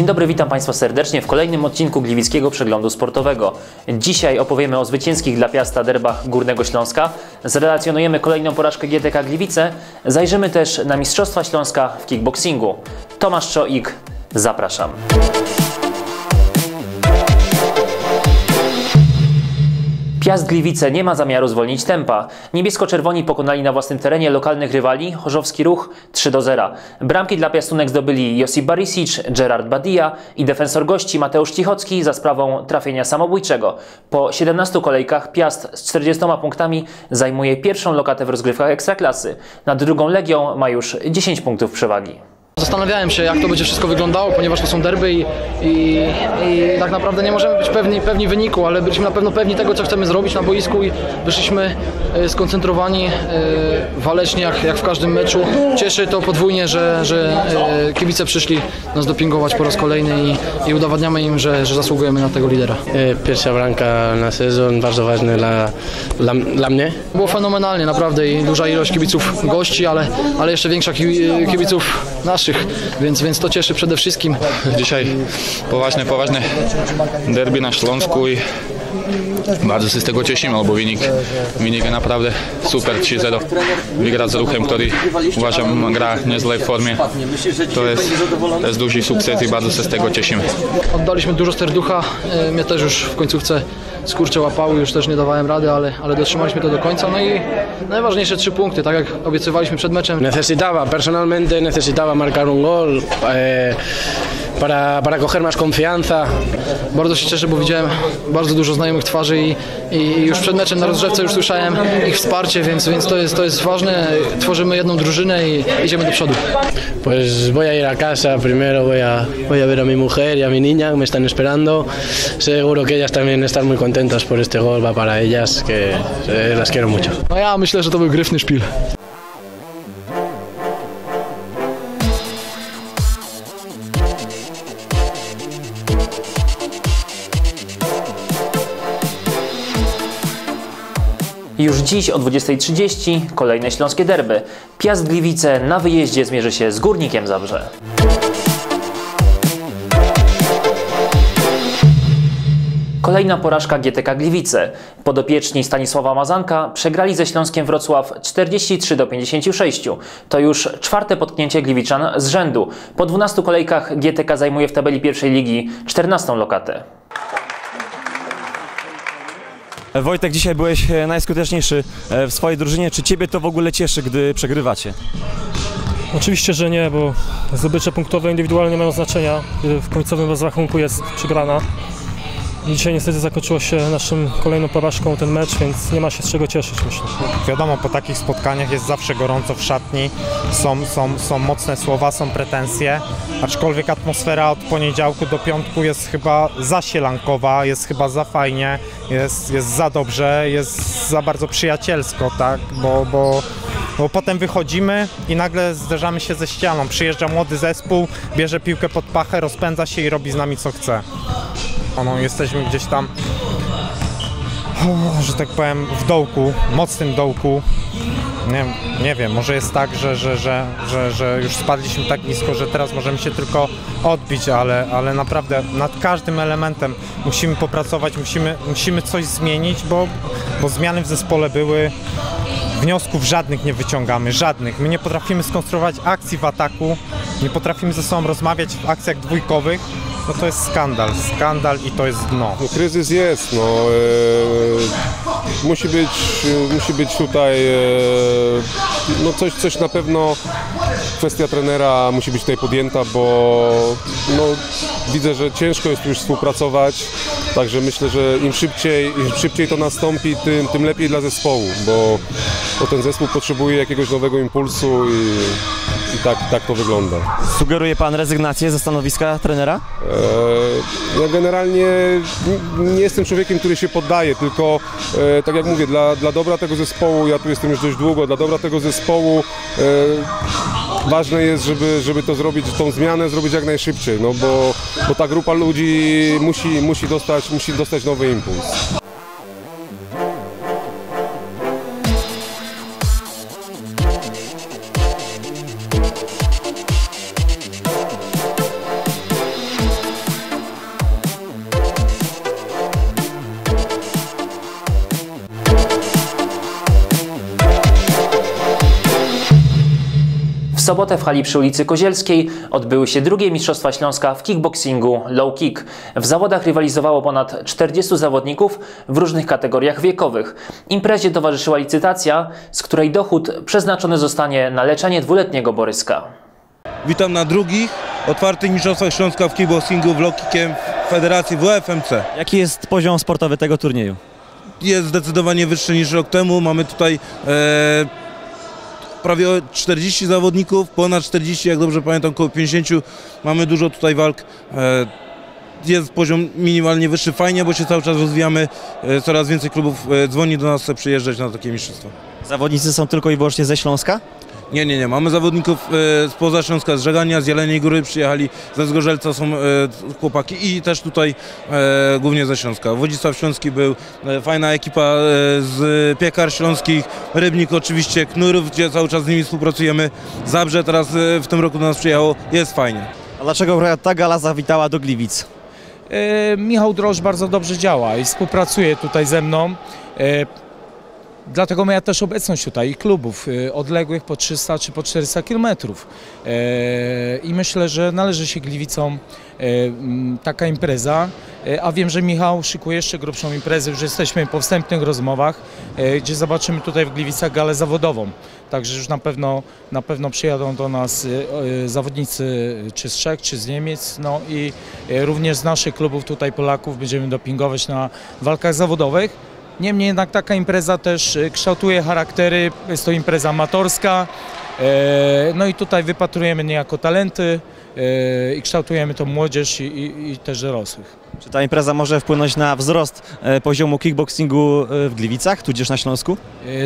Dzień dobry, witam Państwa serdecznie w kolejnym odcinku Gliwickiego Przeglądu Sportowego. Dzisiaj opowiemy o zwycięskich dla Piasta derbach Górnego Śląska, zrelacjonujemy kolejną porażkę GTK Gliwice, zajrzymy też na Mistrzostwa Śląska w kickboxingu. Tomasz Czoik, zapraszam. Piast Gliwice nie ma zamiaru zwolnić tempa. Niebiesko-czerwoni pokonali na własnym terenie lokalnych rywali Chorzowski Ruch 3 do 0. Bramki dla piastunek zdobyli Josip Barisic, Gerard Badia i defensor gości Mateusz Cichocki za sprawą trafienia samobójczego. Po 17 kolejkach Piast z 40 punktami zajmuje pierwszą lokatę w rozgrywkach Ekstraklasy. Nad drugą Legią ma już 10 punktów przewagi. Zastanawiałem się, jak to będzie wszystko wyglądało, ponieważ to są derby i, i, i tak naprawdę nie możemy być pewni, pewni wyniku, ale byliśmy na pewno pewni tego, co chcemy zrobić na boisku i wyszliśmy e, skoncentrowani, e, walecznie jak, jak w każdym meczu. Cieszy to podwójnie, że, że e, kibice przyszli nas dopingować po raz kolejny i, i udowadniamy im, że, że zasługujemy na tego lidera. Pierwsza bramka na sezon, bardzo ważne dla, dla, dla mnie. Było fenomenalnie naprawdę i duża ilość kibiców gości, ale, ale jeszcze większa ki- kibiców naszych, więc, więc to cieszy przede wszystkim. Dzisiaj poważne, poważne derby na Śląsku i bardzo się z tego cieszymy, bo wynik, wynik jest naprawdę super 3-0. Wygrać z ruchem, który uważam gra w niezłej formie. To jest, to jest duży sukces i bardzo się z tego cieszymy. Oddaliśmy dużo serducha, e, mnie też już w końcówce skurcze łapały, już też nie dawałem rady, ale, ale dotrzymaliśmy to do końca. No i najważniejsze trzy punkty, tak jak obiecywaliśmy przed meczem. Necesitaba, personalmente necesitaba marcar un gol eh, para, para coger más confianza. Bardzo się cieszę, bo widziałem bardzo dużo znajomych twarzy i, i już przed meczem na rozgrzewce już słyszałem ich wsparcie, więc, więc to, jest, to jest ważne. Tworzymy jedną drużynę i idziemy do przodu. Pues voy a ir a casa, primero voy a, voy a ver a mi mujer y a mi niña me están esperando. Seguro que ellas también están muy contentas por este gol, va para ellas, que las quiero mucho. No ja myślę, że to był gryfny szpil. Już dziś o 20.30 kolejne śląskie derby. Piast Gliwice na wyjeździe zmierzy się z Górnikiem Zabrze. Kolejna porażka GTK Gliwice. Podopieczni Stanisława Mazanka przegrali ze Śląskiem Wrocław 43 do 56. To już czwarte potknięcie Gliwiczan z rzędu. Po 12 kolejkach GTK zajmuje w tabeli pierwszej ligi 14 lokatę. Wojtek, dzisiaj byłeś e, najskuteczniejszy e, w swojej drużynie. Czy Ciebie to w ogóle cieszy, gdy przegrywacie? Oczywiście, że nie, bo zdobycze punktowe indywidualnie nie mają znaczenia. gdy W końcowym rozrachunku jest przegrana. Dzisiaj niestety zakończyło się naszym kolejną porażką ten mecz, więc nie ma się z czego cieszyć, myślę. Wiadomo, po takich spotkaniach jest zawsze gorąco w szatni, są, są, są mocne słowa, są pretensje, aczkolwiek atmosfera od poniedziałku do piątku jest chyba zasielankowa, jest chyba za fajnie, jest, jest za dobrze, jest za bardzo przyjacielsko, tak, bo, bo, bo potem wychodzimy i nagle zderzamy się ze ścianą, przyjeżdża młody zespół, bierze piłkę pod pachę, rozpędza się i robi z nami co chce. Ono, jesteśmy gdzieś tam, że tak powiem, w dołku, mocnym dołku. Nie, nie wiem, może jest tak, że, że, że, że, że już spadliśmy tak nisko, że teraz możemy się tylko odbić, ale, ale naprawdę nad każdym elementem musimy popracować, musimy, musimy coś zmienić, bo, bo zmiany w zespole były, wniosków żadnych nie wyciągamy, żadnych. My nie potrafimy skonstruować akcji w ataku, nie potrafimy ze sobą rozmawiać w akcjach dwójkowych, no to jest skandal, skandal i to jest dno. No, kryzys jest, no. E, musi, być, e, musi być tutaj e, no coś, coś na pewno kwestia trenera musi być tutaj podjęta, bo no, widzę, że ciężko jest już współpracować, także myślę, że im szybciej, im szybciej to nastąpi, tym, tym lepiej dla zespołu, bo, bo ten zespół potrzebuje jakiegoś nowego impulsu i, i tak, tak to wygląda. Sugeruje Pan rezygnację ze stanowiska trenera? E, Ja generalnie nie jestem człowiekiem, który się poddaje, tylko e, tak jak mówię, dla, dla dobra tego zespołu, ja tu jestem już dość długo, dla dobra tego zespołu e, ważne jest, żeby, żeby to zrobić, tą zmianę zrobić jak najszybciej, no bo, bo ta grupa ludzi musi, musi, dostać, musi dostać nowy impuls. Sobotę w hali przy ulicy Kozielskiej odbyły się drugie Mistrzostwa Śląska w kickboxingu low kick. W zawodach rywalizowało ponad 40 zawodników w różnych kategoriach wiekowych. Imprezie towarzyszyła licytacja, z której dochód przeznaczony zostanie na leczenie dwuletniego Boryska. Witam na drugich otwartych mistrzostwach Śląska w kickboxingu w Lokikiem Federacji WFMC. Jaki jest poziom sportowy tego turnieju? Jest zdecydowanie wyższy niż rok temu. Mamy tutaj e, prawie 40 zawodników, ponad 40, jak dobrze pamiętam, około 50. Mamy dużo tutaj walk. E, jest poziom minimalnie wyższy. Fajnie, bo się cały czas rozwijamy. E, coraz więcej klubów e, dzwoni do nas, chce przyjeżdżać na takie mistrzostwa. Zawodnicy są tylko i wyłącznie ze Śląska? Nie, nie, nie. Mamy zawodników e, spoza Śląska, z Żegania, z Jeleniej Góry przyjechali, ze Zgorzelca są e, chłopaki i też tutaj e, głównie ze Śląska. Wodzisław Śląski był, e, fajna ekipa e, z Piekar Śląskich, Rybnik oczywiście, Knurów, gdzie cały czas z nimi współpracujemy. Zabrze teraz e, w tym roku do nas przyjechało, jest fajnie. A dlaczego ta gala zawitała do Gliwic? E, Michał Drożdż bardzo dobrze działa i współpracuje tutaj ze mną. Dlatego moja też obecność tutaj i klubów e, odległych po 300 czy po 400 kilometrów. E, I myślę, że należy się Gliwicom e, taka impreza. E, A wiem, że Michał szykuje jeszcze grubszą imprezę, już jesteśmy po wstępnych rozmowach, gdzie zobaczymy tutaj w Gliwicach galę zawodową. Także już na pewno, na pewno przyjadą do nas zawodnicy czy z Czech, czy z Niemiec. No i również z naszych klubów tutaj Polaków będziemy dopingować na walkach zawodowych. Niemniej jednak taka impreza też e, kształtuje charaktery, jest to impreza amatorska. e, No i tutaj wypatrujemy niejako talenty e, i kształtujemy tą młodzież i, i, i też dorosłych. Czy ta impreza może wpłynąć na wzrost poziomu kickboxingu w Gliwicach, tudzież na Śląsku?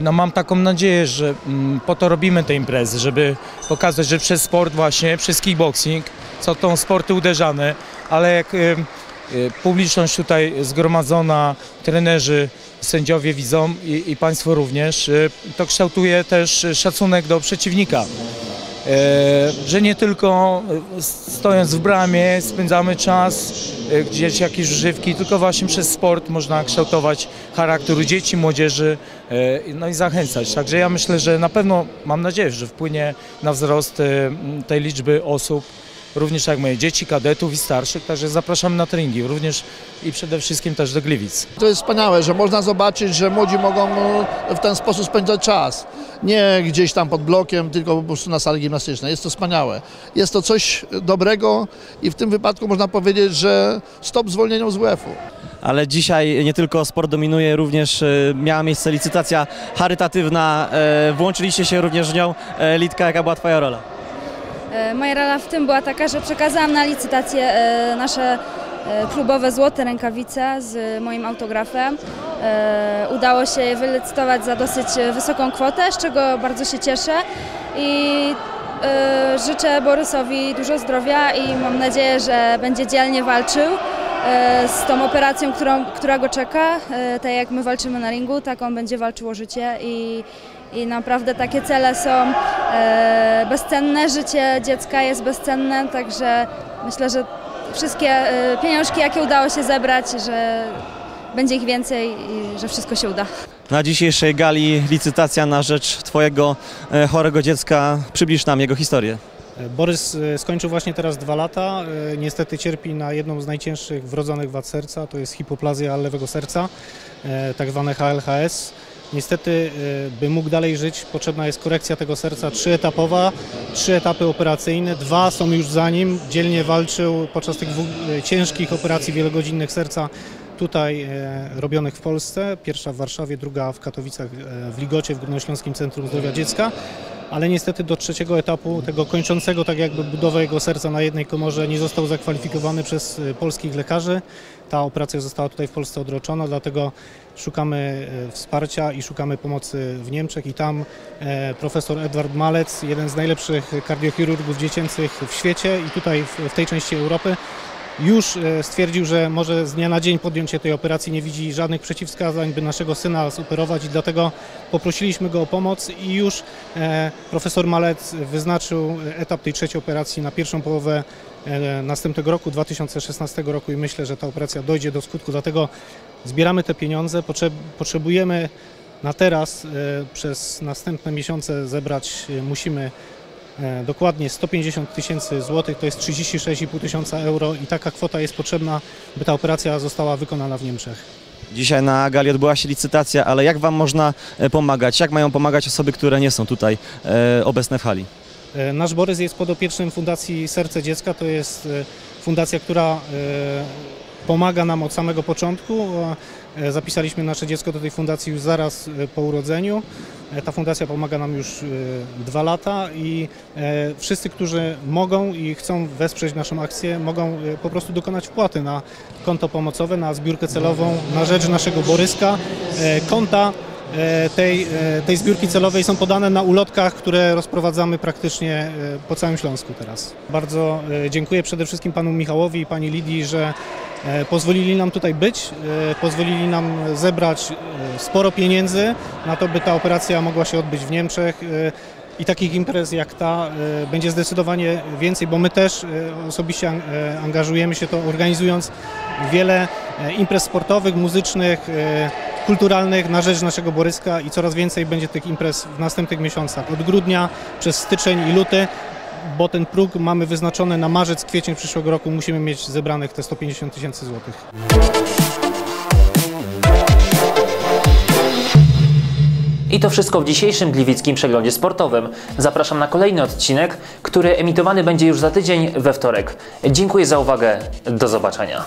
No mam taką nadzieję, że mm, po to robimy te imprezy, żeby pokazać, że przez sport właśnie, przez kickboxing, co tą sporty uderzane, ale jak publiczność tutaj zgromadzona, trenerzy, sędziowie widzą i, i Państwo również, e, to kształtuje też szacunek do przeciwnika. E, że nie tylko stojąc w bramie spędzamy czas, gdzieś jakieś używki, tylko właśnie przez sport można kształtować charakter dzieci, młodzieży, no i zachęcać. Także ja myślę, że na pewno, mam nadzieję, że wpłynie na wzrost tej liczby osób, również jak moje dzieci, kadetów i starszych, także zapraszamy na treningi, również i przede wszystkim też do Gliwic. To jest wspaniałe, że można zobaczyć, że młodzi mogą e, w ten sposób spędzać czas. Nie gdzieś tam pod blokiem, tylko po prostu na sali gimnastycznej. Jest to wspaniałe. Jest to coś dobrego i w tym wypadku można powiedzieć, że stop zwolnieniom z WF-u. Ale dzisiaj nie tylko sport dominuje, również e, miała miejsce licytacja charytatywna. E, Włączyliście się również w nią. Litka, jaka była Twoja rola? E, Moja rola w tym była taka, że przekazałam na licytację e, nasze e, klubowe złote rękawice z moim autografem. Udało się je wylicytować za dosyć wysoką kwotę, z czego bardzo się cieszę i życzę Borysowi dużo zdrowia i mam nadzieję, że będzie dzielnie walczył z tą operacją, którą, która go czeka. Tak jak my walczymy na ringu, tak on będzie walczył o życie i, i naprawdę takie cele są e, bezcenne, życie dziecka jest bezcenne, także myślę, że wszystkie e, pieniążki, jakie udało się zebrać, że będzie ich więcej i że wszystko się uda. Na dzisiejszej gali licytacja na rzecz Twojego e, chorego dziecka. Przybliż nam jego historię. Borys skończył właśnie teraz dwa lata. Niestety cierpi na jedną z najcięższych wrodzonych wad serca, to jest hipoplazja lewego serca, tak zwane HLHS. Niestety, e, by mógł dalej żyć, potrzebna jest korekcja tego serca trzyetapowa, trzy etapy operacyjne, dwa są już za nim. Dzielnie walczył podczas tych e, ciężkich operacji wielogodzinnych serca tutaj e, robionych w Polsce. Pierwsza w Warszawie, druga w Katowicach, w Ligocie, w Górnośląskim Centrum Zdrowia Dziecka ale niestety do trzeciego etapu, tego kończącego tak jakby budowę jego serca na jednej komorze nie został zakwalifikowany przez y, polskich lekarzy. Ta operacja została tutaj w Polsce odroczona, dlatego szukamy e, wsparcia i szukamy pomocy w Niemczech i tam e, profesor Edward Malec, jeden z najlepszych kardiochirurgów dziecięcych w świecie i tutaj w tej części Europy, już e, stwierdził, że może z dnia na dzień podjąć się tej operacji, nie widzi żadnych przeciwwskazań, by naszego syna zoperować i dlatego poprosiliśmy go o pomoc i już e, profesor Malec wyznaczył etap tej trzeciej operacji na pierwszą połowę e, następnego roku, 2016 roku i myślę, że ta operacja dojdzie do skutku, dlatego zbieramy te pieniądze, potrzeb, potrzebujemy na teraz przez następne miesiące zebrać, musimy dokładnie 150 tysięcy złotych, to jest 36,5 tysiąca euro i taka kwota jest potrzebna, by ta operacja została wykonana w Niemczech. Dzisiaj na gali odbyła się licytacja, ale jak Wam można e, pomagać? Jak mają pomagać osoby, które nie są tutaj e, obecne w hali? E, Nasz Borys jest podopiecznym Fundacji Serce Dziecka. To jest e, fundacja, która e, pomaga nam od samego początku. E, Zapisaliśmy nasze dziecko do tej fundacji już zaraz e, po urodzeniu. E, Ta fundacja pomaga nam już dwa lata i wszyscy, którzy mogą i chcą wesprzeć naszą akcję, mogą po prostu dokonać wpłaty na konto pomocowe, na zbiórkę celową na rzecz naszego Boryska. Konta tej, tej zbiórki celowej są podane na ulotkach, które rozprowadzamy praktycznie po całym Śląsku teraz. Bardzo dziękuję przede wszystkim panu Michałowi i pani Lidii, że pozwolili nam tutaj być, e, pozwolili nam zebrać e, sporo pieniędzy na to, by ta operacja mogła się odbyć w Niemczech. e, I takich imprez jak ta e, będzie zdecydowanie więcej, bo my też e, osobiście an- e, angażujemy się to organizując wiele e, imprez sportowych, muzycznych, e, kulturalnych na rzecz naszego Boryska i coraz więcej będzie tych imprez w następnych miesiącach. Od grudnia przez styczeń i luty, bo ten próg mamy wyznaczony na marzec, kwiecień przyszłego roku. Musimy mieć zebranych te 150 tysięcy złotych. I to wszystko w dzisiejszym Gliwickim Przeglądzie Sportowym. Zapraszam na kolejny odcinek, który emitowany będzie już za tydzień we wtorek. Dziękuję za uwagę. Do zobaczenia.